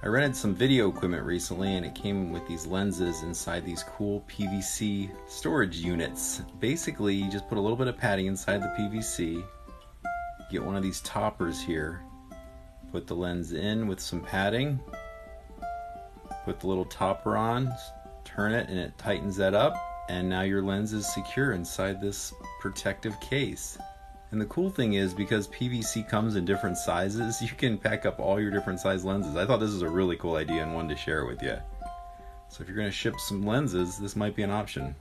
I rented some video equipment recently and it came with these lenses inside these cool PVC storage units. Basically, you just put a little bit of padding inside the PVC, get one of these toppers here, put the lens in with some padding, put the little topper on, turn it, and it tightens that up, and now your lens is secure inside this protective case. And the cool thing is because PVC comes in different sizes, you can pack up all your different size lenses. I thought this was a really cool idea and wanted to share it with you. So if you're going to ship some lenses, this might be an option.